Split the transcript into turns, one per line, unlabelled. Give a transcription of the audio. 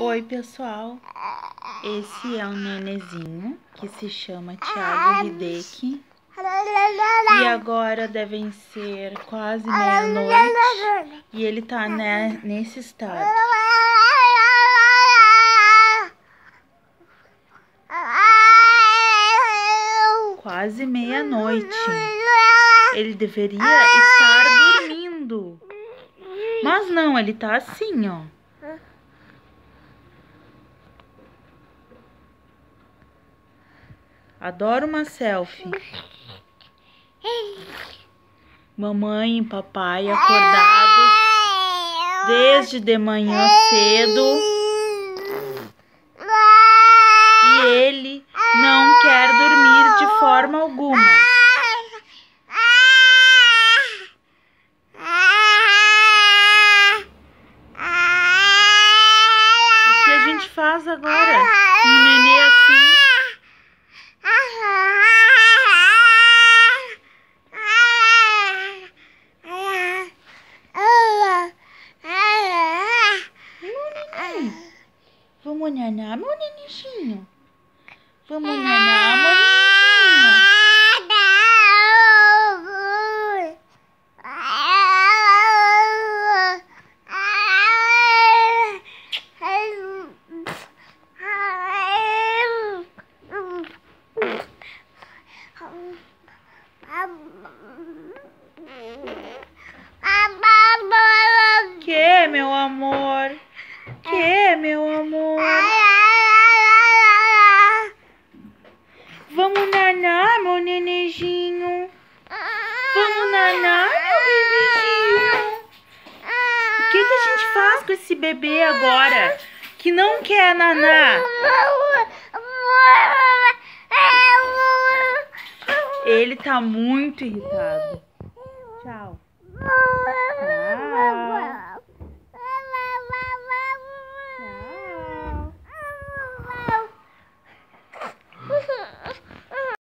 Oi, pessoal. Esse é um nenezinho que se chama Thiago Hideki. E agora devem ser quase meia-noite e ele tá né, nesse estado. Quase meia-noite. Ele deveria estar dormindo. Mas não, ele tá assim, ó. Adoro uma selfie. Mamãe e papai acordados desde de manhã cedo. E ele não quer dormir de forma alguma. O que a gente faz agora? Um nenê assim. Vamos nanar, meu nenezinho. Vamos nanar, meu. Que, meu amor? Vamos nanar, meu nenejinho. Vamos nanar, meu bebezinho. O que, que a gente faz com esse bebê agora que não quer nanar? Ele tá muito irritado. Tchau. Tchau.